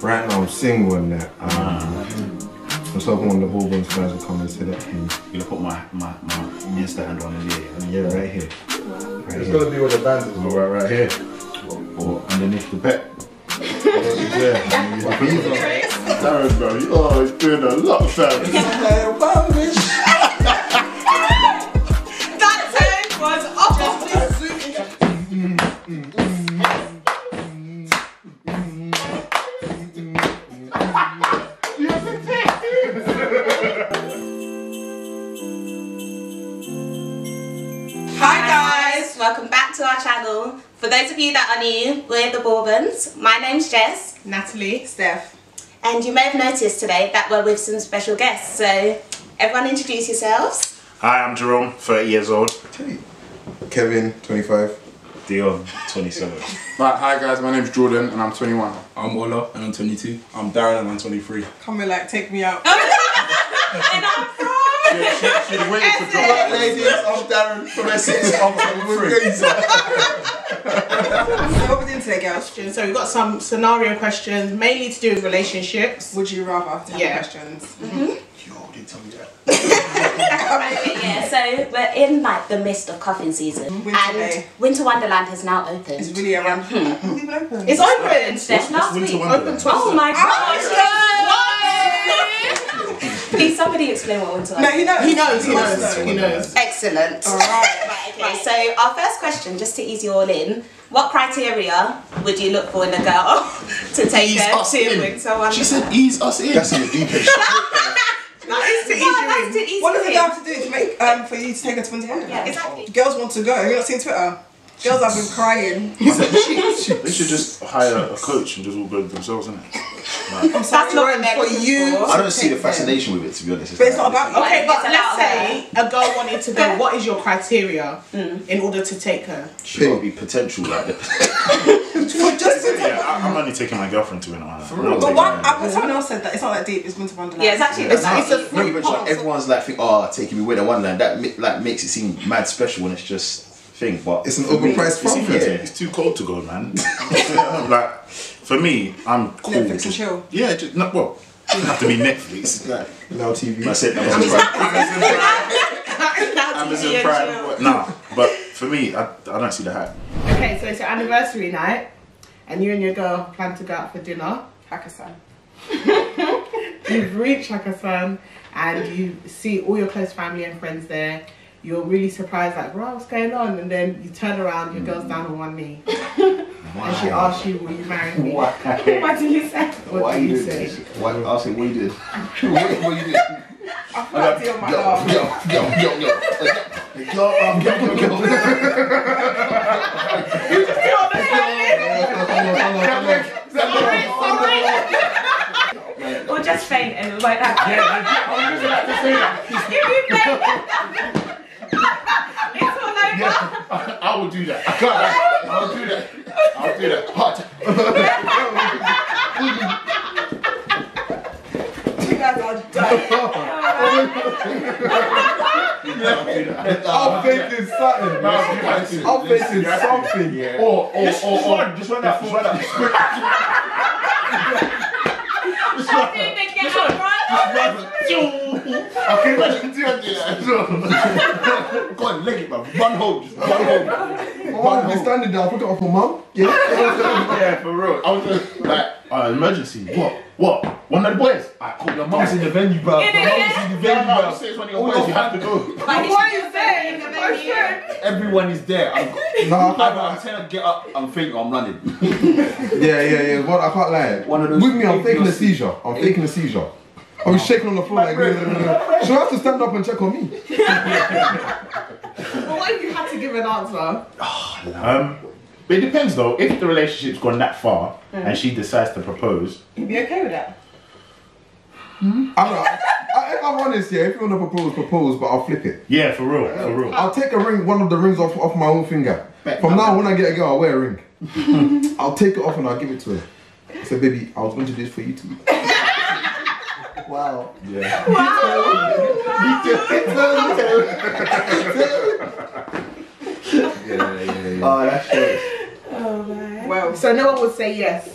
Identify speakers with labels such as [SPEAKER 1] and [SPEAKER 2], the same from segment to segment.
[SPEAKER 1] right now I'm single and that. Um, I was hoping one of the Bourbons guys would come and select me.
[SPEAKER 2] Gonna put my my my Insta handle on the yeah.
[SPEAKER 1] Yeah, right here. Right
[SPEAKER 3] It's
[SPEAKER 1] here.
[SPEAKER 3] gonna be with the bands as well.
[SPEAKER 1] Right, right here.
[SPEAKER 2] Or underneath the bed.
[SPEAKER 1] Yeah.
[SPEAKER 3] Darren, bro, you are doing a lot, fam.
[SPEAKER 4] you that are new, we're the Bourbons. My name's Jess,
[SPEAKER 5] Natalie, Steph.
[SPEAKER 4] and you may have noticed today that we're with some special guests. So, everyone introduce yourselves.
[SPEAKER 2] Hi, I'm Jerome, 30 years old.
[SPEAKER 1] Kevin, 25.
[SPEAKER 2] Dion, 27.
[SPEAKER 6] Right, hi guys, my name's Jordan and I'm 21.
[SPEAKER 7] I'm Ola and I'm 22. I'm Darren and I'm 23.
[SPEAKER 5] Come and like take me out.
[SPEAKER 4] and I'm from.
[SPEAKER 3] She's waiting for Jordan. Ladies, I'm Darren from Essex. I'm from
[SPEAKER 5] so what we doing today, girls?
[SPEAKER 8] So we've got some scenario questions, mainly to do with relationships.
[SPEAKER 5] Would you rather type
[SPEAKER 8] Yeah.
[SPEAKER 5] of questions? Mm-hmm.
[SPEAKER 3] Yo, didn't tell me that.
[SPEAKER 4] yeah, so we're in like the midst of cuffing season,
[SPEAKER 5] Winter
[SPEAKER 4] and
[SPEAKER 5] day.
[SPEAKER 4] Winter Wonderland has now opened.
[SPEAKER 5] It's really around. Hmm. It's even open.
[SPEAKER 8] It's open.
[SPEAKER 4] Steph, last
[SPEAKER 2] Winter
[SPEAKER 4] week.
[SPEAKER 2] Wonderland?
[SPEAKER 8] Open twice.
[SPEAKER 4] Oh my
[SPEAKER 5] Oh,
[SPEAKER 4] gosh! Please, somebody explain what Winter
[SPEAKER 5] No, he knows.
[SPEAKER 8] He knows. He
[SPEAKER 5] Of course
[SPEAKER 8] knows.
[SPEAKER 5] knows.
[SPEAKER 8] He knows.
[SPEAKER 4] Excellent.
[SPEAKER 5] All right.
[SPEAKER 4] Right, okay, so our first question, just to ease you all in, what criteria would you look for in a girl to take
[SPEAKER 7] Ease
[SPEAKER 4] her
[SPEAKER 7] us
[SPEAKER 4] to
[SPEAKER 7] in.
[SPEAKER 4] Winter Wonderland?
[SPEAKER 7] She said ease us in.
[SPEAKER 3] That's in the deep end.
[SPEAKER 8] That is to ease
[SPEAKER 4] Well,
[SPEAKER 8] you in.
[SPEAKER 4] to
[SPEAKER 5] What does
[SPEAKER 4] you
[SPEAKER 5] a girl have to do to make um for you to take her to Winter Wonderland?
[SPEAKER 4] Yeah, exactly.
[SPEAKER 5] Girls want to go. Have you not seen Twitter? Girls have been crying.
[SPEAKER 2] They should just hire a coach and just all go themselves, innit?
[SPEAKER 5] I'm
[SPEAKER 4] That's not
[SPEAKER 5] Lauren, for you.
[SPEAKER 4] looking for.
[SPEAKER 5] to
[SPEAKER 3] I don't see the
[SPEAKER 5] take them.
[SPEAKER 3] fascination with it, to be honest.
[SPEAKER 5] But it's not about you.
[SPEAKER 8] Okay, but let's say a girl wanted to go. what is your criteria in order to take her.
[SPEAKER 2] She gotta be potential like that.
[SPEAKER 5] Just
[SPEAKER 2] yeah, I, I'm only taking my girlfriend to win on that.
[SPEAKER 5] But one, uh, someone else said that it's not that deep. It's Winter Wonderland.
[SPEAKER 4] Yeah, it's actually
[SPEAKER 8] It's,
[SPEAKER 4] not.
[SPEAKER 8] it's a free
[SPEAKER 3] you mentioned, like, everyone's like, think, oh, taking me with a Wonderland. That like makes it seem mad special when it's just thing. But
[SPEAKER 1] It's an
[SPEAKER 3] for me,
[SPEAKER 1] overpriced
[SPEAKER 3] it's
[SPEAKER 1] fun
[SPEAKER 3] even-
[SPEAKER 1] fair.
[SPEAKER 3] yeah.
[SPEAKER 2] It's too cold to go, man. like, for me, I'm cool.
[SPEAKER 5] Netflix and chill.
[SPEAKER 2] Yeah, just, not, well, it doesn't have to be Netflix. Like,
[SPEAKER 1] Now TV.
[SPEAKER 2] I said Amazon Prime. Amazon Prime. Nah, but for me, I, I don't see the hype.
[SPEAKER 8] Okay, so it's your anniversary night, and you and your girl plan to go out for dinner.
[SPEAKER 5] Hakkasan.
[SPEAKER 8] You've reached Hakkasan, and you see all your close family and friends there. You're really surprised, like, bro, what's going on? And then you turn around, your girl's down on one knee. And she asks you, will you marry me?
[SPEAKER 3] Why?
[SPEAKER 8] What do you say? What
[SPEAKER 3] Why
[SPEAKER 8] do
[SPEAKER 3] you
[SPEAKER 8] you say?
[SPEAKER 3] Why? I'll say, what you doing? what, what you doing?
[SPEAKER 5] I feel like Dion might
[SPEAKER 3] Yo,
[SPEAKER 5] laugh.
[SPEAKER 3] yo, yo, yo, yo. Yo, um, yo, yo, yo.
[SPEAKER 4] Or just faint and like that.
[SPEAKER 7] I was about to say that.
[SPEAKER 4] You faint, it's all over.
[SPEAKER 7] I will do that. I can't. I'll do that. I'll do that. Hot.
[SPEAKER 5] You guys are done.
[SPEAKER 1] I'm thinking something. I'm thinking something.
[SPEAKER 7] Or, or, or,
[SPEAKER 2] Just
[SPEAKER 7] or,
[SPEAKER 2] run, just run that, just run that.
[SPEAKER 4] I didn't even get out right.
[SPEAKER 7] I can imagine Dion do that as well.
[SPEAKER 3] Go on, leg it, man. Run home. Just run home.
[SPEAKER 1] My mum be standing there. I put it off for mum. Yeah.
[SPEAKER 7] Yeah, for real. I was just like, uh, emergency. What? What? One of the boys? I called your mom's in the venue, bro.
[SPEAKER 4] In the
[SPEAKER 7] Your mom's in the venue,
[SPEAKER 2] No,
[SPEAKER 7] bro.
[SPEAKER 2] no, one
[SPEAKER 7] All your
[SPEAKER 2] you have to go.
[SPEAKER 4] Why
[SPEAKER 5] What is that?
[SPEAKER 7] Everyone is there. I'm,
[SPEAKER 1] No, I
[SPEAKER 7] I'm. I'm telling her, get up. I'm thinking I'm running.
[SPEAKER 1] Yeah, yeah, yeah. What I can't lie.
[SPEAKER 7] One of those
[SPEAKER 1] With me, I'm faking a seizure. I'm faking a seizure. I was shaking on the floor like. She'll have to stand up and check on me.
[SPEAKER 8] But what if you had to give an answer?
[SPEAKER 2] Um, but it depends though. If the relationship's gone that far and she decides to propose,
[SPEAKER 5] You'd be okay with that? Hmm?
[SPEAKER 1] I'm not, I, if I'm honest, yeah, if you want to propose, propose, but I'll flip it.
[SPEAKER 2] yeah, for real, for real.
[SPEAKER 1] I'll take a ring, one of the rings off, off my own finger. From now, on, when I get a girl, I'll wear a ring. I'll take it off and I'll give it to her. I say, baby, I was going to do this for you too. Wow.
[SPEAKER 2] Yeah.
[SPEAKER 1] Yeah, yeah, yeah, yeah.
[SPEAKER 3] Oh, that's shit.
[SPEAKER 5] Oh, well,
[SPEAKER 8] So no one would say yes.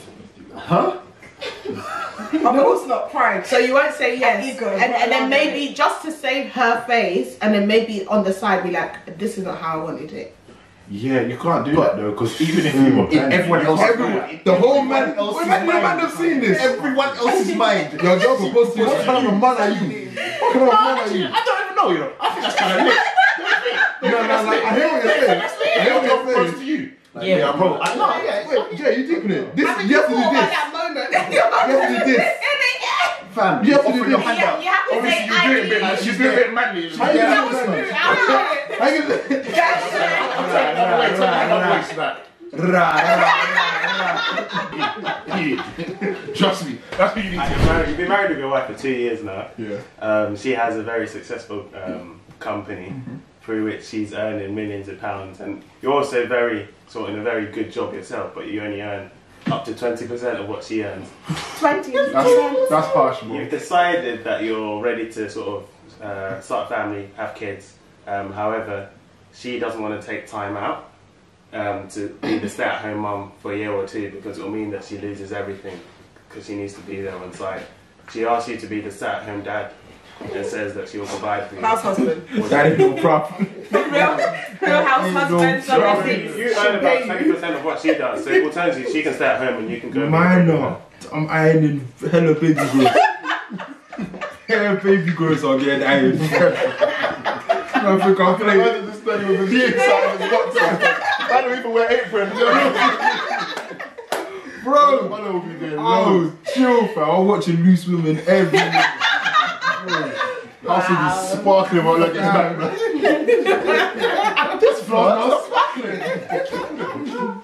[SPEAKER 2] Huh?
[SPEAKER 5] Of course not. Pride.
[SPEAKER 8] So you won't say yes,
[SPEAKER 5] ego,
[SPEAKER 8] and, and then
[SPEAKER 5] allowed
[SPEAKER 8] maybe just to save her face, and then maybe on the side be like, "This is not how I wanted it."
[SPEAKER 6] Yeah, you can't do that though, because even if mm. you were planning,
[SPEAKER 3] everyone else-
[SPEAKER 7] Everyone, the whole man,
[SPEAKER 3] else's
[SPEAKER 7] women, women
[SPEAKER 3] mind.
[SPEAKER 7] have seen this.
[SPEAKER 3] Everyone else's mind.
[SPEAKER 7] Your girl proposed to you. What kind of a man are you? What kind of a man are you?
[SPEAKER 6] I don't even know. You know, I think that's kind of lit.
[SPEAKER 7] No, no, no. I hear what you're saying. I hear what you're
[SPEAKER 6] Close
[SPEAKER 7] saying.
[SPEAKER 6] to you.
[SPEAKER 3] Yeah,
[SPEAKER 6] bro. I know.
[SPEAKER 3] Yeah,
[SPEAKER 7] Wait, Jay, you deep in it? This,
[SPEAKER 8] Haven't
[SPEAKER 7] you have to do this. You have to do this.
[SPEAKER 3] Fam.
[SPEAKER 7] You have to do
[SPEAKER 3] offer your hand
[SPEAKER 4] Yeah,
[SPEAKER 3] out.
[SPEAKER 4] you have to
[SPEAKER 6] Obviously,
[SPEAKER 4] say
[SPEAKER 6] you do it a bit.
[SPEAKER 4] I
[SPEAKER 6] Like, you do it a bit manly.
[SPEAKER 7] How you
[SPEAKER 3] Yeah,
[SPEAKER 7] do
[SPEAKER 3] that was
[SPEAKER 7] this?
[SPEAKER 3] fun.
[SPEAKER 7] How you do this?
[SPEAKER 6] Trust me, that's what you need
[SPEAKER 9] You've
[SPEAKER 6] to
[SPEAKER 9] been married, you've been married with your wife for two years now.
[SPEAKER 7] Yeah.
[SPEAKER 9] Um, she has a very successful um, company
[SPEAKER 7] Mm-hmm.
[SPEAKER 9] through which she's earning millions of pounds, and you're also very sort of in a very good job yourself, but you only earn up to twenty percent of what she earns.
[SPEAKER 8] Twenty.
[SPEAKER 7] That's, that's harsh, bro.
[SPEAKER 9] You've decided that you're ready to sort of uh, start a family, have kids. Um, however, she doesn't want to take time out um, to be the stay-at-home mum for a year or two because it will mean that she loses everything because she needs to be there on site. She asks you to be the stay-at-home dad and says that she will provide for you.
[SPEAKER 5] House husband.
[SPEAKER 7] That ain't no problem.
[SPEAKER 4] real, real house husbands
[SPEAKER 7] no
[SPEAKER 4] on
[SPEAKER 9] You,
[SPEAKER 4] this.
[SPEAKER 9] you earn about twenty percent of what she does, so alternatively she can stay at home and you can go.
[SPEAKER 7] Mine not. I'm ironing hella baby girls. hella baby girls are getting ironed. I think I'm playing.
[SPEAKER 10] Imagine this study with a V inside of his boxer. I don't even wear aprons. You know?
[SPEAKER 7] Bro,
[SPEAKER 10] Mother will be there.
[SPEAKER 7] I was chill, fam. I'm watching Loose Women every week.
[SPEAKER 10] House will be sparkling while like it's back. This floor now sparkling.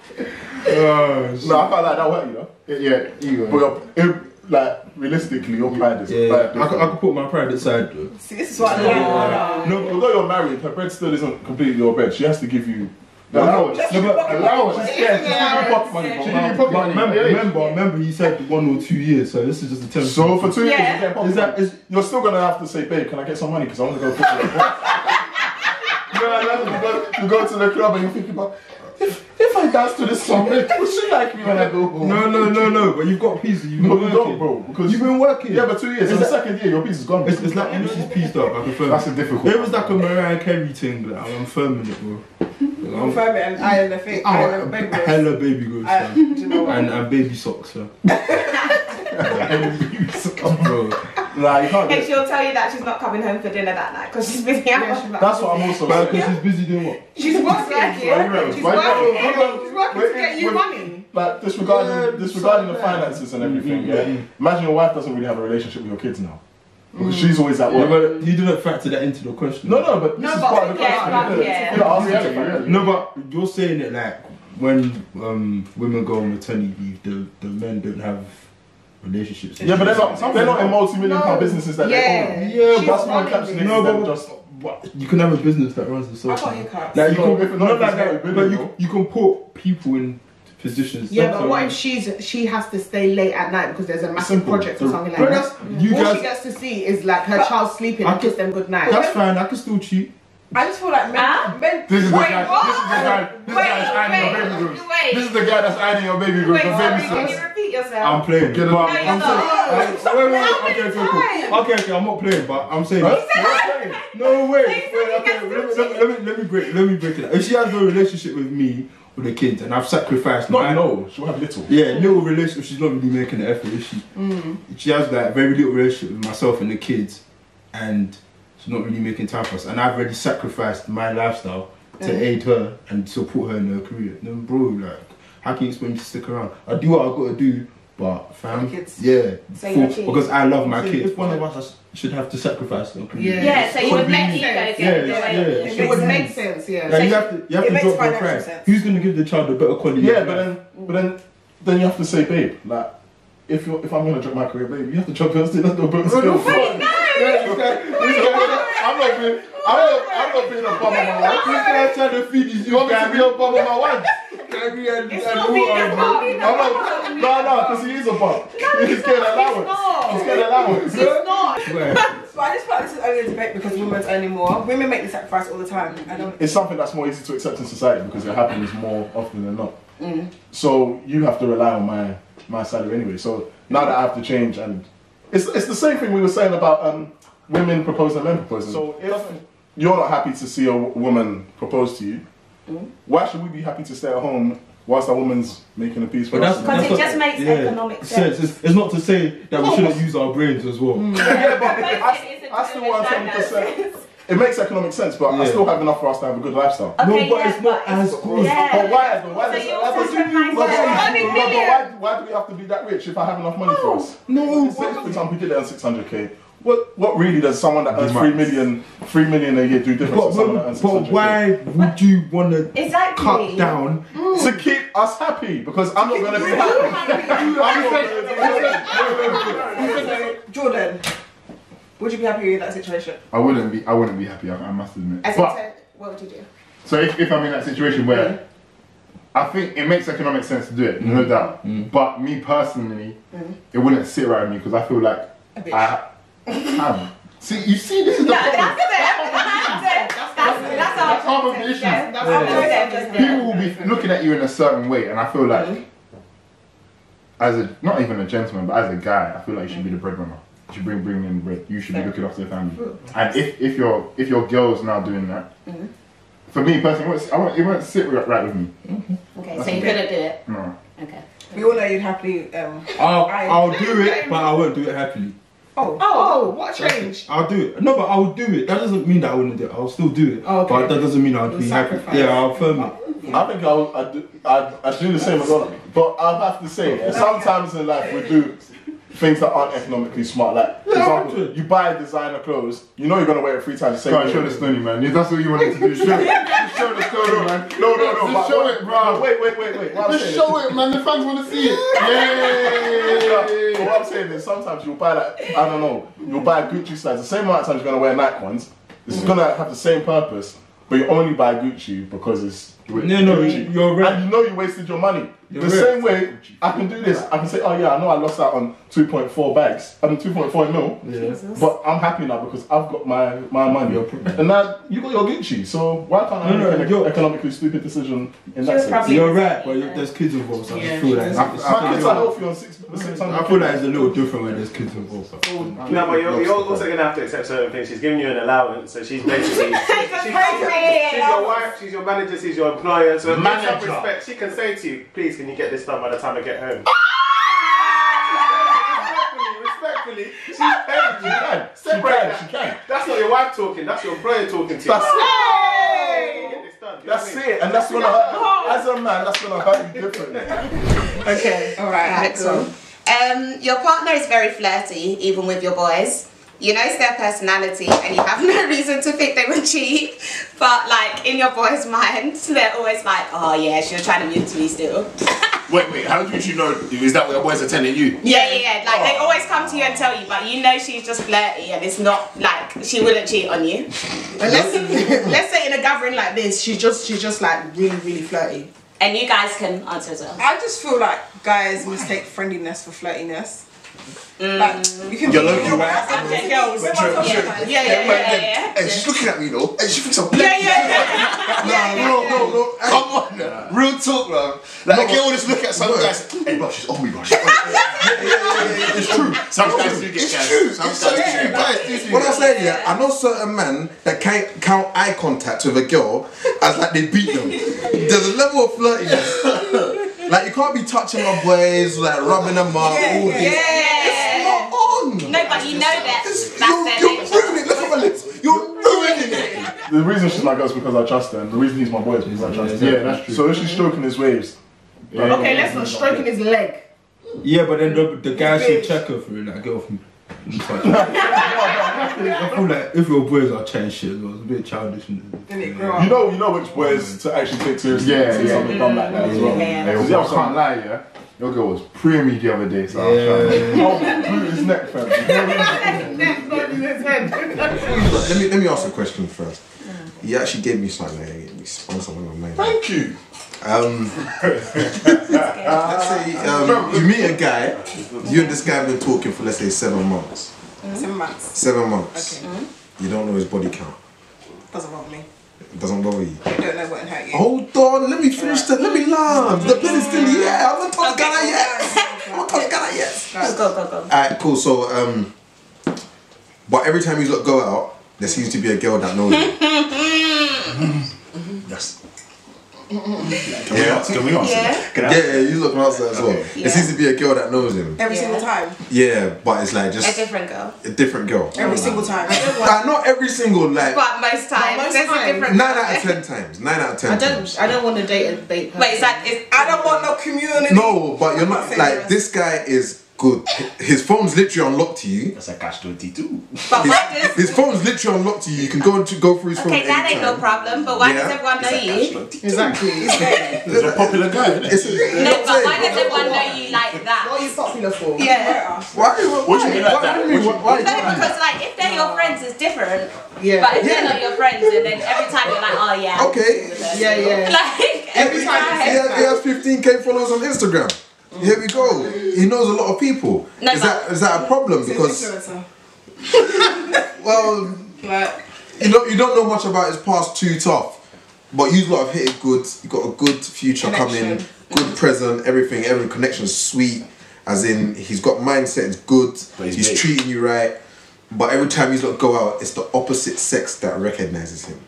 [SPEAKER 7] Oh, shit.
[SPEAKER 10] No, I can't like that work, you know. Yeah,
[SPEAKER 7] Ego.
[SPEAKER 10] But your, if, like realistically, your pride is
[SPEAKER 7] Yeah,
[SPEAKER 10] bad.
[SPEAKER 7] I, could, I could put my pride aside though.
[SPEAKER 5] See, this is what I love.
[SPEAKER 10] No, although you're married, her bread still isn't completely your bread. She has to give you
[SPEAKER 7] No,
[SPEAKER 10] allowance.
[SPEAKER 5] Just
[SPEAKER 7] No, but
[SPEAKER 10] allowance.
[SPEAKER 5] money.
[SPEAKER 10] Yeah, she give pocket money.
[SPEAKER 5] Yeah.
[SPEAKER 10] but
[SPEAKER 7] She
[SPEAKER 10] now-
[SPEAKER 7] pocket
[SPEAKER 10] money.
[SPEAKER 7] Remember,
[SPEAKER 10] Yeah, yeah.
[SPEAKER 7] remember, remember, he said one or two years, so this is just a temp.
[SPEAKER 10] So for two years,
[SPEAKER 4] Yeah.
[SPEAKER 10] you
[SPEAKER 7] Is that-
[SPEAKER 10] you're still gonna have to say, babe, can I get some money? Because I want to go football. you know, you go, you go to the club and you think about, if, if I dance to this song, will she like me when I go home?
[SPEAKER 7] no, no, no, no. But you've got peace. You've
[SPEAKER 10] No,
[SPEAKER 7] been
[SPEAKER 10] don't,
[SPEAKER 7] working.
[SPEAKER 10] bro. Because
[SPEAKER 7] You've been working.
[SPEAKER 10] yeah, but two years.
[SPEAKER 7] Is
[SPEAKER 10] In the second year, your piece is gone.
[SPEAKER 7] It's, it's like when she's pieced up. I confirm.
[SPEAKER 10] That's a difficult.
[SPEAKER 7] It was like a Mariah Carey thing. Like, I'm firming it, bro.
[SPEAKER 5] I'm
[SPEAKER 7] I'm,
[SPEAKER 5] firm it and I am the thing. I am the baby. girl.
[SPEAKER 7] hella baby girls,
[SPEAKER 5] I- Do you know what?
[SPEAKER 7] and and baby socks, fam. bro.
[SPEAKER 10] Nah, you can't.
[SPEAKER 4] Hey,
[SPEAKER 10] Get,
[SPEAKER 4] she'll tell you that she's not coming home for dinner that night because she's busy out.
[SPEAKER 5] Yeah, she's like-
[SPEAKER 10] that's what I'm also saying.
[SPEAKER 7] because she's busy doing what?
[SPEAKER 5] She's working.
[SPEAKER 10] Why you?
[SPEAKER 5] She's
[SPEAKER 10] Why you know?
[SPEAKER 5] working.
[SPEAKER 10] Hold.
[SPEAKER 5] She's working
[SPEAKER 10] Wait,
[SPEAKER 5] to get you
[SPEAKER 10] wait.
[SPEAKER 5] money.
[SPEAKER 10] Like disregarding disregarding the finances and everything.
[SPEAKER 7] Mhm,
[SPEAKER 10] Yeah.
[SPEAKER 7] mhm.
[SPEAKER 10] Imagine your wife doesn't really have a relationship with your kids now. Because she's always at
[SPEAKER 7] Yeah, but you didn't factor that into the question.
[SPEAKER 10] No, no, but this
[SPEAKER 5] No,
[SPEAKER 10] is
[SPEAKER 5] but-
[SPEAKER 10] part of the
[SPEAKER 4] yeah,
[SPEAKER 10] question.
[SPEAKER 4] but- yeah.
[SPEAKER 10] You know, ask the elephant, yeah.
[SPEAKER 7] No, but you're saying it like when um, women go on maternity leave, the, the men don't have relationships.
[SPEAKER 10] Yeah, but they're not, they're not in multi-million
[SPEAKER 5] No.
[SPEAKER 10] pound businesses that
[SPEAKER 5] Yeah.
[SPEAKER 10] they own.
[SPEAKER 7] Yeah,
[SPEAKER 5] She's
[SPEAKER 10] That's why I'm
[SPEAKER 5] running
[SPEAKER 10] captioning
[SPEAKER 5] this.
[SPEAKER 7] No, but
[SPEAKER 10] just
[SPEAKER 7] what, you can have a business that runs the social.
[SPEAKER 5] I
[SPEAKER 7] social.
[SPEAKER 5] got hiccups.
[SPEAKER 7] Like you
[SPEAKER 10] No,
[SPEAKER 7] can,
[SPEAKER 10] if-
[SPEAKER 7] not
[SPEAKER 10] not
[SPEAKER 7] like that, but you, you can put people in positions.
[SPEAKER 8] Yeah,
[SPEAKER 7] That's
[SPEAKER 8] but
[SPEAKER 7] how-
[SPEAKER 8] what if she's she has to stay late at night because there's a massive
[SPEAKER 10] Simple.
[SPEAKER 8] project or
[SPEAKER 10] The-
[SPEAKER 8] something like that?
[SPEAKER 7] that's you
[SPEAKER 8] All
[SPEAKER 7] guys.
[SPEAKER 8] she gets to see is like her child sleeping
[SPEAKER 7] I
[SPEAKER 8] and kiss them good night.
[SPEAKER 7] That's fine. I can still cheat.
[SPEAKER 5] I just feel like men.
[SPEAKER 4] Huh?
[SPEAKER 5] men
[SPEAKER 10] This is the
[SPEAKER 5] wait,
[SPEAKER 10] guy.
[SPEAKER 5] what?
[SPEAKER 10] This is the guy. This
[SPEAKER 4] Wait,
[SPEAKER 10] guy is eyeing your baby girls.
[SPEAKER 4] wait.
[SPEAKER 10] This is the guy that's eyeing your baby girls
[SPEAKER 4] Wait,
[SPEAKER 10] for
[SPEAKER 4] sorry,
[SPEAKER 10] baby
[SPEAKER 4] can you repeat yourself?
[SPEAKER 7] I'm playing.
[SPEAKER 10] Get it.
[SPEAKER 7] But
[SPEAKER 10] No,
[SPEAKER 7] I'm
[SPEAKER 4] you're
[SPEAKER 7] saying.
[SPEAKER 4] not.
[SPEAKER 7] Wait, wait, wait,
[SPEAKER 4] How
[SPEAKER 7] okay,
[SPEAKER 4] many
[SPEAKER 7] okay, cool. okay, okay. I'm not playing, but I'm saying.
[SPEAKER 10] Huh? What?
[SPEAKER 7] No wait.
[SPEAKER 4] Please,
[SPEAKER 7] wait
[SPEAKER 4] you
[SPEAKER 7] okay, let, me, let, me, let me break let me break it. down. If she has no relationship with me with the kids, and I've sacrificed
[SPEAKER 10] Not
[SPEAKER 7] my
[SPEAKER 10] no. She'll have little.
[SPEAKER 7] Yeah, little relationship. She's not really making the effort, is she? Mm. She has like very little relationship with myself and the kids, and she's not really making time for us. And I've already sacrificed my lifestyle to aid her and support her in her career. No, bro, like, how can you expect me to stick around? I do what I've got to do, but fam,
[SPEAKER 5] kids.
[SPEAKER 7] yeah,
[SPEAKER 4] So
[SPEAKER 7] for-
[SPEAKER 4] you're
[SPEAKER 7] because I love my
[SPEAKER 8] So
[SPEAKER 7] kids.
[SPEAKER 8] if
[SPEAKER 7] If one of us should have to sacrifice her career.
[SPEAKER 8] Yeah.
[SPEAKER 4] Yeah, so you would let ego
[SPEAKER 8] Convenient.
[SPEAKER 4] get the
[SPEAKER 7] Yeah,
[SPEAKER 4] way.
[SPEAKER 7] yeah.
[SPEAKER 8] It would make sense, yeah.
[SPEAKER 7] Like, you have to, you have
[SPEAKER 5] It
[SPEAKER 7] to
[SPEAKER 5] makes
[SPEAKER 7] drop your
[SPEAKER 5] financial
[SPEAKER 7] pride.
[SPEAKER 5] sense.
[SPEAKER 7] Who's gonna give the child a better quality?
[SPEAKER 10] Yeah, but then, but then, then you have to say, babe, like, if you if I'm gonna drop my career, babe, you have to drop yours too. That's no broken skill.
[SPEAKER 4] Wait, no!
[SPEAKER 10] Yeah, this guy- I'm not being, I'm not, I'm not being a bum on my wife.
[SPEAKER 7] This guy's trying to feed his
[SPEAKER 10] You want me to be a bum on my wife?
[SPEAKER 7] Gary and,
[SPEAKER 4] It's
[SPEAKER 7] and
[SPEAKER 4] not
[SPEAKER 7] who
[SPEAKER 4] being
[SPEAKER 7] are
[SPEAKER 4] a
[SPEAKER 7] bro?
[SPEAKER 4] bum.
[SPEAKER 10] I'm not, no, no, because he is a bum. He's getting allowance.
[SPEAKER 5] not.
[SPEAKER 10] He's getting allowance.
[SPEAKER 5] It's not.
[SPEAKER 7] Swear.
[SPEAKER 5] But I just feel like this is only a debate because women's earning more. Women make the sacrifice all the time. I don't.
[SPEAKER 10] It's something that's more easy to accept in society because it happens more often than not. So you have to rely on my my salary anyway. So now that I have to change, and it's it's the same thing we were saying about um, women proposing and men proposing. So if you're not happy to see a woman propose to you, why should we be happy to stay at home whilst a woman's making a piece for
[SPEAKER 7] But
[SPEAKER 10] us?
[SPEAKER 7] that's,
[SPEAKER 4] Because it
[SPEAKER 7] not-
[SPEAKER 4] just makes
[SPEAKER 7] yeah,
[SPEAKER 4] economic sense.
[SPEAKER 7] It's, it's not to say that we shouldn't use our brains as well. Mm.
[SPEAKER 10] yeah, but I, I still want seven percent. It makes economic sense, but I still have enough for us to have a good lifestyle.
[SPEAKER 4] Okay,
[SPEAKER 7] no, but
[SPEAKER 4] yeah,
[SPEAKER 7] it's not
[SPEAKER 4] but
[SPEAKER 7] as good.
[SPEAKER 4] yeah.
[SPEAKER 10] But why? But why,
[SPEAKER 4] So
[SPEAKER 10] does,
[SPEAKER 4] you're
[SPEAKER 10] why, does-
[SPEAKER 4] sacrificing
[SPEAKER 10] but- but-
[SPEAKER 4] your-
[SPEAKER 10] but- but why, why do we have to be that rich if I have enough money for us?
[SPEAKER 7] No,
[SPEAKER 10] Say, for example, we did it on 600k. What what really does someone that earns three million, three million a year do different
[SPEAKER 7] But,
[SPEAKER 10] to someone that
[SPEAKER 7] but, but why would you want to
[SPEAKER 4] Exactly.
[SPEAKER 7] cut down?
[SPEAKER 10] To keep us happy, because I'm not going to be happy. I'm not going to be happy.
[SPEAKER 5] Jordan, would you be happy with that situation?
[SPEAKER 6] I wouldn't be. I wouldn't be happy. I, I must admit.
[SPEAKER 4] As in,
[SPEAKER 6] But
[SPEAKER 4] so, what would you do?
[SPEAKER 6] so if, if I'm in that situation where hmm. I think it makes economic sense to do it, no hmm. doubt. Hmm. But me personally, it wouldn't sit right with me because I feel like I have. See, you see, this is the
[SPEAKER 4] No,
[SPEAKER 6] problem.
[SPEAKER 4] that's it. That's it. That's, that's our
[SPEAKER 6] That's half of the.
[SPEAKER 4] Yeah, that's our problem.
[SPEAKER 6] People will be looking at you in a certain way, and I feel like, mm-hmm. as a not even a gentleman, but as a guy, I feel like you should be the breadwinner. You should bring bring in bread. You should be looking after the family. And if if your if your girl's now doing that, mm-hmm. for me personally, it won't, it won't sit right, right with me. Mm-hmm.
[SPEAKER 4] Okay, so you couldn't do it.
[SPEAKER 6] No.
[SPEAKER 4] Okay.
[SPEAKER 5] We all know you'd happily. Um,
[SPEAKER 7] I'll, I'll do it, but I won't do it happily.
[SPEAKER 5] Oh.
[SPEAKER 8] oh, Oh, what a change.
[SPEAKER 7] I'll do it. No, but I'll do it. That doesn't mean that I wouldn't do it. I'll still do it.
[SPEAKER 8] Oh, okay.
[SPEAKER 7] But that doesn't mean I'll
[SPEAKER 8] You'll
[SPEAKER 7] be happy.
[SPEAKER 8] sacrifice.
[SPEAKER 7] Yeah, I'll firm it.
[SPEAKER 10] I think I'll, I do, I, I do the same as well. But I'll have to say, sometimes in life we do things that aren't economically smart. Like, for
[SPEAKER 7] Yeah,
[SPEAKER 10] example, you buy designer clothes, you know you're going to wear it three times the same day.
[SPEAKER 6] show the stony man. If that's what you wanted to do, show. Show the stony man.
[SPEAKER 10] No, no, no.
[SPEAKER 6] Just show it, bro.
[SPEAKER 10] Wait, wait, wait, wait.
[SPEAKER 6] Just show it, man. The fans want to see it.
[SPEAKER 10] Yeah, but
[SPEAKER 6] Yeah.
[SPEAKER 10] what I'm saying is sometimes you'll buy like I don't know, you'll buy Gucci slides. The same amount of times you're gonna wear Nike ones. This is gonna have the same purpose, but you only buy Gucci because it's
[SPEAKER 7] No, no,
[SPEAKER 10] Gucci.
[SPEAKER 7] you're right.
[SPEAKER 10] And you know you wasted your money.
[SPEAKER 7] You're
[SPEAKER 10] the
[SPEAKER 7] right.
[SPEAKER 10] same way I can do this. I can say, oh yeah, I know I lost out on 2.4 bags. I mean 2.4 mil.
[SPEAKER 7] Yeah.
[SPEAKER 10] But I'm happy now because I've got my, my money. And now you got your Gucci. So why can't I
[SPEAKER 7] No, no,
[SPEAKER 10] make an
[SPEAKER 7] you're-
[SPEAKER 10] economically stupid decision in that sense?
[SPEAKER 4] probably-
[SPEAKER 7] You're right, but there's kids involved, so I
[SPEAKER 8] Yeah,
[SPEAKER 7] just feel like it's,
[SPEAKER 8] she
[SPEAKER 7] it's,
[SPEAKER 10] My kids are
[SPEAKER 7] I
[SPEAKER 10] healthy on six, 600
[SPEAKER 7] feel like it's a little different when there's kids involved.
[SPEAKER 9] Oh, no, but you're, you're also going to have to accept certain things. She's giving you an allowance, so she's basically. she's, she's your wife, she's your manager, she's your employer. So in some
[SPEAKER 6] Manager.
[SPEAKER 9] respect, she can say to you, please, can you get this done by the time I get home? respectfully, respectfully, she's paying you.
[SPEAKER 10] She can. She can.
[SPEAKER 9] that.
[SPEAKER 10] She can.
[SPEAKER 9] That's not your wife talking, that's your employer talking to you.
[SPEAKER 10] That's
[SPEAKER 9] Get this done. Do you know
[SPEAKER 10] That's
[SPEAKER 9] what mean?
[SPEAKER 10] it, and that's gonna hurt. As a man, that's gonna hurt you differently.
[SPEAKER 8] Okay.
[SPEAKER 5] all right,
[SPEAKER 4] Right,
[SPEAKER 5] next
[SPEAKER 4] cool.
[SPEAKER 5] one.
[SPEAKER 4] Um, your partner is very flirty, even with your boys. You know it's their personality, and you have no reason to think they would cheat. But like in your boys' mind, they're always like, "Oh yeah, she was trying to mute to me still."
[SPEAKER 3] Wait, wait, how did you know? Is that what your boys are telling you?
[SPEAKER 4] Yeah, yeah, yeah. Like they oh. always come to you and tell you, but you know she's just flirty, and it's not like she wouldn't cheat on you.
[SPEAKER 8] And let's let's say in a gathering like this, she's just she's just like really really flirty.
[SPEAKER 4] And you guys can answer as well.
[SPEAKER 5] I just feel like guys mistake friendliness for flirtiness.
[SPEAKER 4] Mm.
[SPEAKER 5] Like you can
[SPEAKER 3] You're
[SPEAKER 5] be
[SPEAKER 3] low-key right.
[SPEAKER 5] Okay, girls. Yeah, yeah,
[SPEAKER 4] Yeah, yeah, yeah, yeah.
[SPEAKER 3] Hey, she's looking at me though. Hey, she thinks I'm
[SPEAKER 4] Yeah, yeah, yeah.
[SPEAKER 3] No, no, no, no. Come on, real talk, bro. Like a girl will just look at some guys. Hey, bro, she's on me, bro. She's on me. Yeah, yeah, yeah, yeah, It's true. Some guys do get It's true. Some It's so true. Guys do do
[SPEAKER 1] When I
[SPEAKER 3] that.
[SPEAKER 1] say yeah, I know certain men that can't count eye contact with a girl as like they beat them. There's a level of flirtiness. Like you can't be touching my boys, like rubbing them up, all this. It's not on.
[SPEAKER 4] No, but you know that
[SPEAKER 1] It's-
[SPEAKER 4] that's
[SPEAKER 1] you're, you're
[SPEAKER 4] nature.
[SPEAKER 1] ruining. Look at my lips. You're ruining it.
[SPEAKER 10] The reason she's like us because I trust her, and the reason he's my boy is because I trust her.
[SPEAKER 7] Yeah, that's true.
[SPEAKER 10] So if she's stroking his waves,
[SPEAKER 8] Okay, let's not stroking his leg.
[SPEAKER 7] Yeah, but then the, the guy should check her through that girl from. I feel like if your boys are chatting shit, it was a bit childish. And,
[SPEAKER 5] Then it grew up.
[SPEAKER 10] you know, you know which boys to actually take seriously.
[SPEAKER 6] Yeah,
[SPEAKER 10] and say
[SPEAKER 6] yeah,
[SPEAKER 10] something dumb like that as well.
[SPEAKER 4] Yeah, yeah.
[SPEAKER 6] Hey,
[SPEAKER 10] Because
[SPEAKER 6] well,
[SPEAKER 10] you
[SPEAKER 6] I can't lie, yeah. Your girl was pre me the other day, so I was trying.
[SPEAKER 7] yeah.
[SPEAKER 10] Oh, boot his neck, fam.
[SPEAKER 8] Next not in his head.
[SPEAKER 1] Let me let me ask a question first. You actually gave me something. Like, you spun something on my.
[SPEAKER 10] Thank you.
[SPEAKER 1] Um, let's say um, you meet a guy. You and this guy have been talking for let's say seven months.
[SPEAKER 5] Seven months.
[SPEAKER 1] Seven months.
[SPEAKER 5] Okay.
[SPEAKER 1] You don't know his body count.
[SPEAKER 5] Doesn't bother me.
[SPEAKER 1] It doesn't bother you.
[SPEAKER 5] I don't know what hurt you.
[SPEAKER 1] Hold on, let me finish the. Let me laugh. The pen is still air. I'm not talking about that yet. on, touch Ghana, yes.
[SPEAKER 4] Go, go, go, go.
[SPEAKER 1] Alright, cool. So, um, but every time you lot go out, there seems to be a girl that knows you.
[SPEAKER 3] Yes.
[SPEAKER 1] Yeah.
[SPEAKER 3] Can we answer?
[SPEAKER 4] Yeah.
[SPEAKER 3] Can I?
[SPEAKER 1] Yeah, yeah, you look past that as well.
[SPEAKER 3] Okay.
[SPEAKER 4] Yeah.
[SPEAKER 1] There seems to be a girl that knows him.
[SPEAKER 5] Every
[SPEAKER 4] Yeah.
[SPEAKER 5] single time.
[SPEAKER 1] Yeah, but it's like just A
[SPEAKER 4] different girl.
[SPEAKER 1] a different girl.
[SPEAKER 5] Every single time.
[SPEAKER 1] Like, not every single like
[SPEAKER 4] But most times,
[SPEAKER 8] most
[SPEAKER 4] there's
[SPEAKER 8] times.
[SPEAKER 4] a different
[SPEAKER 1] nine
[SPEAKER 4] girl.
[SPEAKER 1] out of ten times. Nine out of ten
[SPEAKER 8] I don't. I don't want to date a bait person.
[SPEAKER 4] Wait, is that is
[SPEAKER 5] I don't want no community.
[SPEAKER 1] No, but you're not like this guy is good. His phone's literally unlocked to you.
[SPEAKER 3] That's a catch 22.
[SPEAKER 4] But
[SPEAKER 1] His,
[SPEAKER 4] why does
[SPEAKER 1] his phone's literally unlocked to you. You can go to go through his phone.
[SPEAKER 4] okay, that ain't no problem. But why
[SPEAKER 1] Yeah.
[SPEAKER 4] does everyone know you?
[SPEAKER 8] exactly.
[SPEAKER 3] He's a popular guy, isn't
[SPEAKER 1] It's,
[SPEAKER 4] No, but why does everyone know you like that?
[SPEAKER 8] What
[SPEAKER 4] that?
[SPEAKER 8] are you popular for?
[SPEAKER 4] Yeah.
[SPEAKER 1] why? Why?
[SPEAKER 3] What do you mean like
[SPEAKER 1] why,
[SPEAKER 3] that?
[SPEAKER 1] What do you mean? Why? why,
[SPEAKER 4] No, because like if they're your friends, it's different.
[SPEAKER 8] Yeah.
[SPEAKER 4] But if they're not your friends, and then every time you're like, oh yeah.
[SPEAKER 1] Okay.
[SPEAKER 8] Yeah, yeah.
[SPEAKER 4] Like every time.
[SPEAKER 1] he has 15k followers on Instagram. Here we go. He knows a lot of people.
[SPEAKER 4] No,
[SPEAKER 1] is that is that a problem? Because well,
[SPEAKER 5] Like,
[SPEAKER 1] you don't you don't know much about his past too tough. But you lot have hit it good. You got a good future coming, good present, everything. Every connection's sweet. As in, he's got mindset. Is good.
[SPEAKER 3] But he's
[SPEAKER 1] he's treating you right. But every time you lot go out, it's the opposite sex that recognizes him.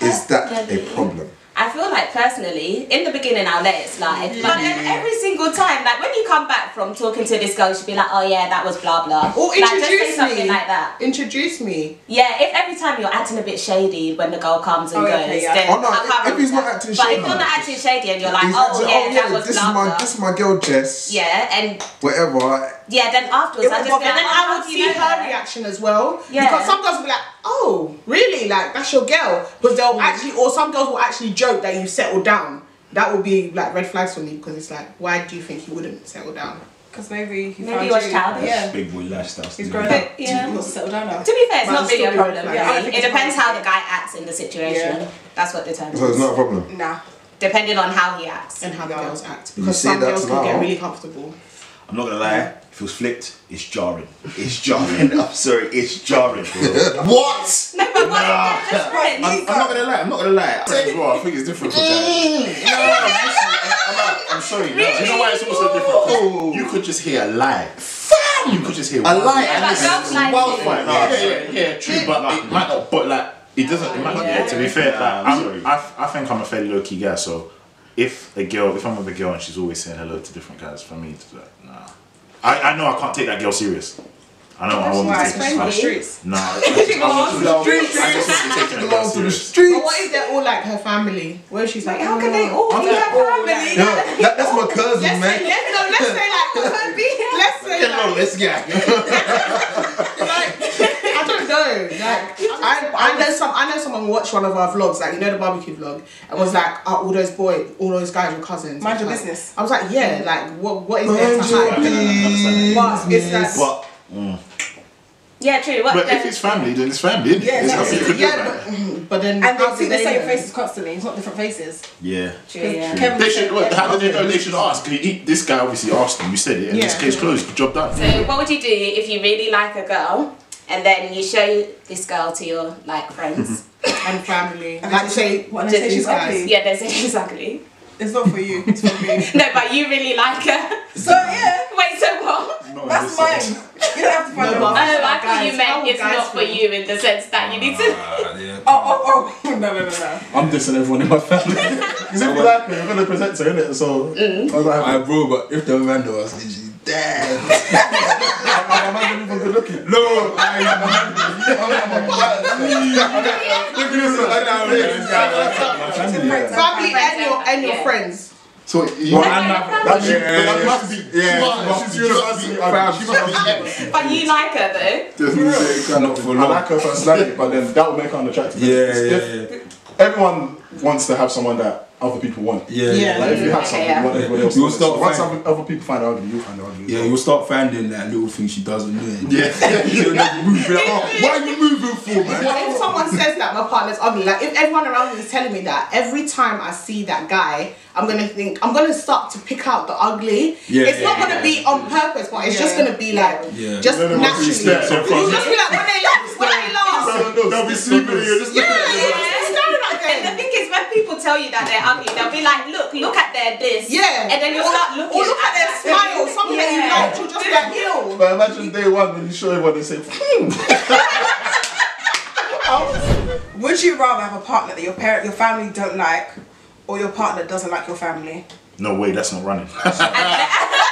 [SPEAKER 1] Is that a
[SPEAKER 4] Personally,
[SPEAKER 1] problem?
[SPEAKER 4] I feel like personally, in the beginning I'll let it slide. But then every single time, like when you come back from talking to this girl, should be like, oh yeah, that was blah blah.
[SPEAKER 8] Or
[SPEAKER 4] like,
[SPEAKER 8] introduce
[SPEAKER 4] something
[SPEAKER 8] me.
[SPEAKER 4] like that.
[SPEAKER 8] Introduce me.
[SPEAKER 4] Yeah, if every time you're acting a bit shady when the girl comes and
[SPEAKER 5] Oh,
[SPEAKER 4] goes,
[SPEAKER 5] okay, yeah.
[SPEAKER 4] then
[SPEAKER 1] Oh, no,
[SPEAKER 4] I can't
[SPEAKER 1] if- if he's not acting
[SPEAKER 4] but
[SPEAKER 1] shady.
[SPEAKER 4] if you're not acting shady and you're like, oh
[SPEAKER 1] actually,
[SPEAKER 4] yeah, that was
[SPEAKER 1] this is my
[SPEAKER 4] blah.
[SPEAKER 1] this is my girl Jess.
[SPEAKER 4] yeah, and
[SPEAKER 1] Whatever.
[SPEAKER 4] yeah, then afterwards I just be like,
[SPEAKER 8] And then
[SPEAKER 4] oh,
[SPEAKER 8] I would see
[SPEAKER 4] you know
[SPEAKER 8] her
[SPEAKER 4] her?
[SPEAKER 8] reaction as well.
[SPEAKER 4] Yeah.
[SPEAKER 8] Because some girls will be like, oh, really? Like, that's your girl. Because they'll
[SPEAKER 4] Mm.
[SPEAKER 8] actually, or some girls will actually joke that you settled down. That would be like red flags for me because it's like, why do you think he wouldn't settle down?
[SPEAKER 5] because maybe he
[SPEAKER 4] Maybe
[SPEAKER 5] found
[SPEAKER 4] he was
[SPEAKER 5] you.
[SPEAKER 4] childish.
[SPEAKER 5] Yeah.
[SPEAKER 3] Big boy lifestyle.
[SPEAKER 5] He's grown up.
[SPEAKER 4] yeah.
[SPEAKER 5] He wants to settle down now.
[SPEAKER 4] To be fair, it's
[SPEAKER 8] But
[SPEAKER 4] not really a problem.
[SPEAKER 8] flag.
[SPEAKER 5] Yeah, I
[SPEAKER 4] really. It depends how the guy acts in the situation.
[SPEAKER 5] Yeah.
[SPEAKER 4] That's what determines.
[SPEAKER 1] So it's not a problem.
[SPEAKER 5] Nah.
[SPEAKER 4] Depending on how he acts.
[SPEAKER 8] And how the girls act. Because some
[SPEAKER 1] that
[SPEAKER 8] girls can get really comfortable.
[SPEAKER 3] I'm not gonna lie, if it was flipped, it's jarring. It's jarring. I'm sorry, it's jarring. what?
[SPEAKER 4] No, but what if just friends?
[SPEAKER 3] I'm, I'm not gonna lie, I'm not gonna lie.
[SPEAKER 2] As well, I think it's different for guys. Mm.
[SPEAKER 3] No, I'm, I'm, I'm sorry. No.
[SPEAKER 2] Do you know why it's also different? 'Cause You could just hear a lie. Oh. You could just hear
[SPEAKER 3] A lie
[SPEAKER 4] Yeah,
[SPEAKER 3] and
[SPEAKER 4] but
[SPEAKER 3] this is
[SPEAKER 4] like
[SPEAKER 3] wildfire.
[SPEAKER 4] it.
[SPEAKER 2] Yeah, yeah, yeah, true, but it might not. But like, it doesn't. It might not.
[SPEAKER 4] Yeah.
[SPEAKER 2] To be fair, like,
[SPEAKER 3] I'm
[SPEAKER 2] I'm,
[SPEAKER 3] sorry.
[SPEAKER 2] I, I think I'm a fairly low key guy. So, if a girl, if I'm with a girl and she's always saying hello to different guys, for me, it's like, nah. I, I know I can't take that girl serious. I know I want
[SPEAKER 5] Why?
[SPEAKER 2] to
[SPEAKER 5] It's
[SPEAKER 2] take
[SPEAKER 5] friendly.
[SPEAKER 2] it serious.
[SPEAKER 5] streets.
[SPEAKER 2] Nah, I just, I want to, I just want to be taking a girl
[SPEAKER 1] to the
[SPEAKER 2] serious.
[SPEAKER 1] streets.
[SPEAKER 8] But what if they're all like her family? Where she's like,
[SPEAKER 5] How
[SPEAKER 8] oh,
[SPEAKER 5] can they all be her
[SPEAKER 8] oh,
[SPEAKER 5] family?
[SPEAKER 1] Yeah, that's my cousin,
[SPEAKER 8] Let's say,
[SPEAKER 1] man.
[SPEAKER 8] let's, no, let's say like, let's say like,
[SPEAKER 3] let's get.
[SPEAKER 8] like, I don't know. Like, I, I know some. I know someone watched one of our vlogs, like you know the barbecue vlog, and was like, oh, all those boys, all those guys were cousins.
[SPEAKER 5] Mind
[SPEAKER 8] I was
[SPEAKER 5] your
[SPEAKER 8] like-
[SPEAKER 5] business.
[SPEAKER 8] I was like, yeah, like what? What is there to
[SPEAKER 1] Mind your
[SPEAKER 8] hide? But it's like,
[SPEAKER 3] But
[SPEAKER 4] Yeah, true. What
[SPEAKER 2] But if it's family, then it's family. Isn't?
[SPEAKER 5] Yeah,
[SPEAKER 2] There's
[SPEAKER 5] that's
[SPEAKER 2] nothing you could do
[SPEAKER 8] yeah,
[SPEAKER 2] about it.
[SPEAKER 8] but, mm, but then
[SPEAKER 5] And they see
[SPEAKER 8] do
[SPEAKER 5] the
[SPEAKER 8] they
[SPEAKER 5] same faces constantly. It's not different faces.
[SPEAKER 3] yeah.
[SPEAKER 4] True, yeah.
[SPEAKER 5] Kevin
[SPEAKER 2] They should. What,
[SPEAKER 5] yeah.
[SPEAKER 2] how did they know? They should ask. He, he- this guy obviously asked him. You said it. And this
[SPEAKER 8] Yeah.
[SPEAKER 2] case closed. Good job done.
[SPEAKER 4] So what would you do if you really like a girl and then you show this girl to your like friends?
[SPEAKER 8] and family.
[SPEAKER 5] And
[SPEAKER 8] Like
[SPEAKER 5] they
[SPEAKER 8] say,
[SPEAKER 5] What, and they say
[SPEAKER 8] these
[SPEAKER 5] she's
[SPEAKER 8] guys.
[SPEAKER 5] ugly?
[SPEAKER 4] yeah, they say she's ugly.
[SPEAKER 5] It's not for you. It's for me.
[SPEAKER 4] No, but you really like her.
[SPEAKER 5] So yeah,
[SPEAKER 4] Wait, so what?
[SPEAKER 2] Not
[SPEAKER 5] that's
[SPEAKER 2] this
[SPEAKER 5] mine. You don't have to find
[SPEAKER 8] No,
[SPEAKER 5] out.
[SPEAKER 4] Oh, I thought
[SPEAKER 8] guys,
[SPEAKER 4] you
[SPEAKER 8] how
[SPEAKER 4] meant it's not for you in the sense that you need to.
[SPEAKER 5] Ah, oh, oh, oh. No, no, no, no.
[SPEAKER 10] I'm dissing everyone in my family. Because if you like her, you're gonna present her, innit? So mm. I was like,
[SPEAKER 7] I bro, but if the man was literally damn.
[SPEAKER 10] I'm not even good looking.
[SPEAKER 7] No, I. Look at this. I know.
[SPEAKER 10] My family,
[SPEAKER 8] and your and your friends.
[SPEAKER 6] So you
[SPEAKER 7] Well, I'm not.
[SPEAKER 6] that should,
[SPEAKER 7] Yeah,
[SPEAKER 6] that must be
[SPEAKER 7] yeah,
[SPEAKER 6] smart.
[SPEAKER 7] must
[SPEAKER 6] She's
[SPEAKER 7] be-
[SPEAKER 6] university.
[SPEAKER 7] fam.
[SPEAKER 6] She must be.
[SPEAKER 4] But you like her though.
[SPEAKER 7] Not for
[SPEAKER 10] I like her personality, but then that would make her unattractive.
[SPEAKER 7] Yeah,
[SPEAKER 10] If-
[SPEAKER 7] yeah, yeah.
[SPEAKER 10] Everyone wants to have someone that other people want.
[SPEAKER 7] Yeah,
[SPEAKER 8] Yeah.
[SPEAKER 10] Like if you have something,
[SPEAKER 4] yeah.
[SPEAKER 10] you want everybody else.
[SPEAKER 7] You'll start
[SPEAKER 10] so once
[SPEAKER 7] finding-
[SPEAKER 10] other, other people find her ugly, you'll find her ugly.
[SPEAKER 7] Yeah, you'll start finding that little thing she does annoying.
[SPEAKER 3] Yeah.
[SPEAKER 7] She'll never move. Be like, oh, why are you moving for, man?
[SPEAKER 8] If someone says that my partner's ugly, like if everyone around me is telling me that, every time I see that guy, I'm gonna think I'm gonna start to pick out the ugly.
[SPEAKER 7] Yeah,
[SPEAKER 8] it's not
[SPEAKER 7] yeah,
[SPEAKER 8] gonna be on purpose, but it's just gonna be like
[SPEAKER 7] Yeah.
[SPEAKER 8] just
[SPEAKER 10] Then once
[SPEAKER 8] naturally. You'll just be like when they laugh, when they laugh.
[SPEAKER 10] They'll be sleeping and you're just
[SPEAKER 8] Yeah,
[SPEAKER 10] looking at
[SPEAKER 8] yeah,
[SPEAKER 10] them.
[SPEAKER 8] yeah. Staring at
[SPEAKER 4] And the
[SPEAKER 8] them.
[SPEAKER 4] thing is, when people tell you that they're ugly. They'll be like, look, look at their this.
[SPEAKER 5] Yeah.
[SPEAKER 4] And then you'll start looking.
[SPEAKER 5] Or look at their
[SPEAKER 4] them.
[SPEAKER 5] smile, something that you
[SPEAKER 4] Yeah.
[SPEAKER 5] like, you'll just get like, ew.
[SPEAKER 10] But imagine day one when you show everyone they say, hmm.
[SPEAKER 5] Would you rather have a partner that your parent, your family don't like, or your partner doesn't like your family?
[SPEAKER 2] No way, that's not running.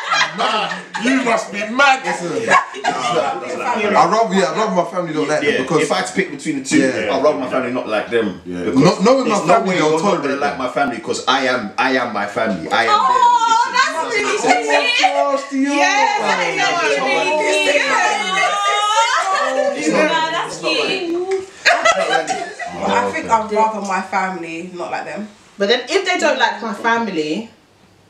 [SPEAKER 10] you must be mad.
[SPEAKER 1] I'd rather, yeah, I'd rather my family don't like
[SPEAKER 3] Yeah,
[SPEAKER 1] them because
[SPEAKER 3] if I had to pick between the two,
[SPEAKER 1] Yeah.
[SPEAKER 3] I'd rather my family not like them.
[SPEAKER 2] Yeah.
[SPEAKER 3] Because
[SPEAKER 1] Not- knowing my
[SPEAKER 3] there's no
[SPEAKER 1] family,
[SPEAKER 3] way
[SPEAKER 1] they'll
[SPEAKER 3] you're not gonna like my family because I am, I am my family. I am
[SPEAKER 4] Oh,
[SPEAKER 3] them.
[SPEAKER 4] that's really sweet.
[SPEAKER 5] Yeah,
[SPEAKER 4] No, that's cute.
[SPEAKER 5] I think I'd rather my family not like them.
[SPEAKER 8] But then if they don't like my family,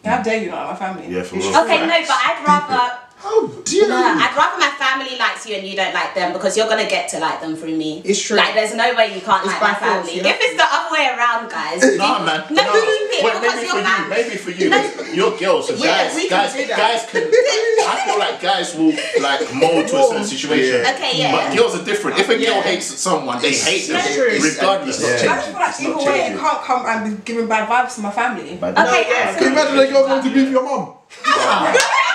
[SPEAKER 5] How dare you not like my family?
[SPEAKER 2] Yeah, for real.
[SPEAKER 4] Okay, no, but I'd rather.
[SPEAKER 10] How dare
[SPEAKER 4] No,
[SPEAKER 10] you?
[SPEAKER 4] I'd rather my family likes you and you don't like them because you're gonna get to like them through me.
[SPEAKER 8] It's true.
[SPEAKER 4] Like, there's no way you can't
[SPEAKER 8] It's
[SPEAKER 4] like
[SPEAKER 8] by
[SPEAKER 4] my
[SPEAKER 8] force,
[SPEAKER 4] family.
[SPEAKER 8] yeah.
[SPEAKER 4] If it's the other way around, guys.
[SPEAKER 3] Nah, man.
[SPEAKER 4] No,
[SPEAKER 3] nah.
[SPEAKER 4] keep it
[SPEAKER 3] Well,
[SPEAKER 4] because
[SPEAKER 3] maybe
[SPEAKER 4] you're
[SPEAKER 3] for you,
[SPEAKER 4] fam-
[SPEAKER 3] maybe for you, 'cause you're girls, so
[SPEAKER 8] Yeah,
[SPEAKER 3] guys,
[SPEAKER 8] we can
[SPEAKER 3] guys, guys can. I feel like guys will like mold to a certain situation.
[SPEAKER 4] Yeah. Okay, yeah.
[SPEAKER 3] But girls are different. If a girl hates someone, they hate them
[SPEAKER 4] That's
[SPEAKER 8] true.
[SPEAKER 3] regardless.
[SPEAKER 1] Yeah.
[SPEAKER 5] I just feel like either way, it can't come and be giving bad vibes to my family.
[SPEAKER 3] But
[SPEAKER 4] Okay,
[SPEAKER 8] yeah.
[SPEAKER 1] Can you imagine a girl going to be with your mum?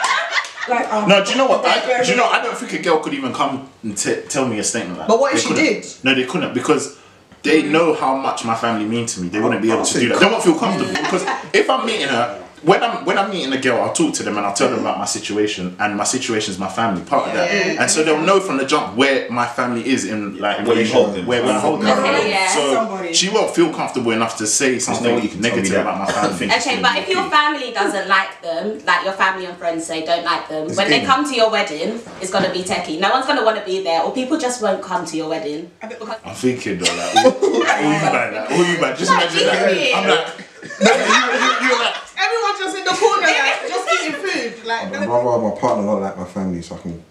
[SPEAKER 5] Like, um,
[SPEAKER 2] No, do you know what? I, do you know? I don't think a girl could even come and t- tell me a statement like.
[SPEAKER 8] But what if
[SPEAKER 2] They
[SPEAKER 8] she did?
[SPEAKER 2] No, they couldn't because they know how much my family mean to me. They wouldn't be able to do that. They won't feel comfortable because if I'm meeting her. When I'm when I'm meeting a girl, I'll talk to them and I'll tell them about my situation and my situation is my family part of that, and so they'll know from the jump where my family is in like
[SPEAKER 3] Where you
[SPEAKER 2] relation-
[SPEAKER 3] hold them.
[SPEAKER 2] where, where I hold them.
[SPEAKER 4] Okay, yeah.
[SPEAKER 2] So
[SPEAKER 5] Somebody.
[SPEAKER 2] she won't feel comfortable enough to say something
[SPEAKER 3] way you can
[SPEAKER 2] negative about my family.
[SPEAKER 4] Okay, but if your family doesn't like them, like your family and friends say don't like them,
[SPEAKER 1] It's
[SPEAKER 4] when they come to your wedding, it's gonna be techie. No one's gonna want to be there, or people just won't come to your wedding. Because
[SPEAKER 2] I'm thinking though, like, all, all you man, like, all you man, just imagine that.
[SPEAKER 4] Yeah.
[SPEAKER 2] I'm like, no, you, you, you're like,
[SPEAKER 8] everyone just in the corner, like, just eating food. Like,
[SPEAKER 1] I'd rather have my partner not like my family so I can,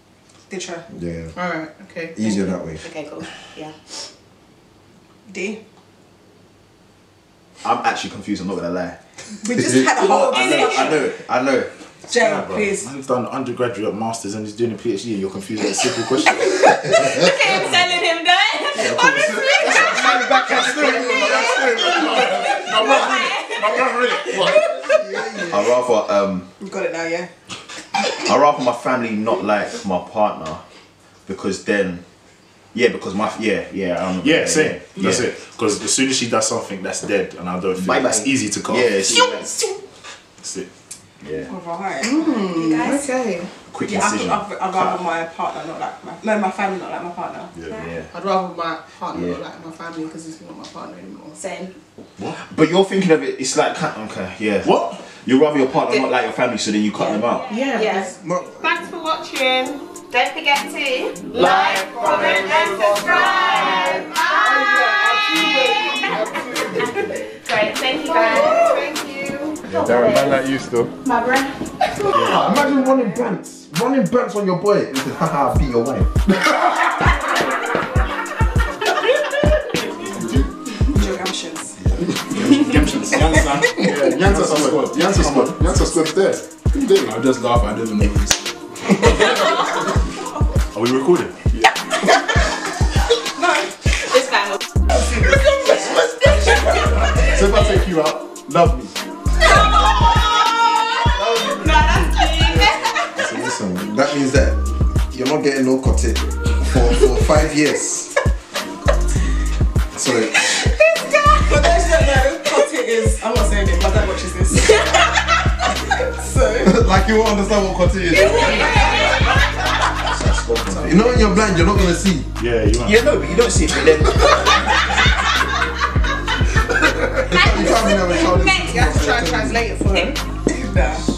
[SPEAKER 5] Did you?
[SPEAKER 1] yeah,
[SPEAKER 8] alright, okay.
[SPEAKER 1] easier that way.
[SPEAKER 4] okay, cool, yeah.
[SPEAKER 5] D.
[SPEAKER 3] I'm actually confused. I'm not gonna lie.
[SPEAKER 5] We just had a whole
[SPEAKER 3] I know. I know. I know.
[SPEAKER 5] Jay, please.
[SPEAKER 2] man's done undergraduate, masters, and he's doing a PhD, and you're confused with a simple question.
[SPEAKER 4] Okay, I'm telling him that.
[SPEAKER 3] I rather um.
[SPEAKER 5] You got it now, yeah?
[SPEAKER 3] I rather my family not like my partner because then, yeah, because my yeah yeah um,
[SPEAKER 2] Yeah, same.
[SPEAKER 3] yeah,
[SPEAKER 2] That's
[SPEAKER 3] yeah.
[SPEAKER 2] it. Because as soon as she does something that's dead, and I don't feel
[SPEAKER 3] Bye
[SPEAKER 2] that's
[SPEAKER 3] bye.
[SPEAKER 2] easy to cut.
[SPEAKER 3] Yeah,
[SPEAKER 2] off.
[SPEAKER 3] it's,
[SPEAKER 2] That's it.
[SPEAKER 3] Yeah.
[SPEAKER 5] With a heart.
[SPEAKER 4] Hmm, you guys.
[SPEAKER 8] Okay.
[SPEAKER 3] Quick
[SPEAKER 5] Yeah, I
[SPEAKER 3] decision.
[SPEAKER 5] think I'd, I'd rather my partner not like my no, my family not like my partner.
[SPEAKER 3] Yeah. yeah.
[SPEAKER 8] I'd rather my partner
[SPEAKER 3] Yeah.
[SPEAKER 8] not like my family because he's not my partner anymore.
[SPEAKER 4] Same. What?
[SPEAKER 3] But you're thinking of it. It's like okay, yeah.
[SPEAKER 2] What?
[SPEAKER 3] You rather your partner not like your family, so then you cut them out.
[SPEAKER 8] Yeah.
[SPEAKER 4] Yes.
[SPEAKER 8] Thanks for watching.
[SPEAKER 4] Don't forget to like, comment, and subscribe. Bye. Great, thank you guys. Thank you.
[SPEAKER 10] There are men like you still.
[SPEAKER 4] My breath.
[SPEAKER 1] Ah, imagine running bants, running bants on your boy. He said, haha, beat your wife.
[SPEAKER 5] Your gumptions.
[SPEAKER 10] Yeah, Yansa squad. Yansa squad. Yansa squad's there. Who?
[SPEAKER 7] I'll just laugh. I don't even know this.
[SPEAKER 2] Are we recording?
[SPEAKER 4] This guy was.
[SPEAKER 10] So if I take you out, love me.
[SPEAKER 1] five years. Sorry.
[SPEAKER 5] For those that know, Kotick is. I'm not saying it, my dad watches this. so.
[SPEAKER 1] like you won't understand what Kotick is. you know when you're blind, you're not gonna see.
[SPEAKER 2] Yeah, you are.
[SPEAKER 3] Yeah, no, but you don't see it. But then.
[SPEAKER 1] you can't have.
[SPEAKER 8] You have to try and translate it for him. nah.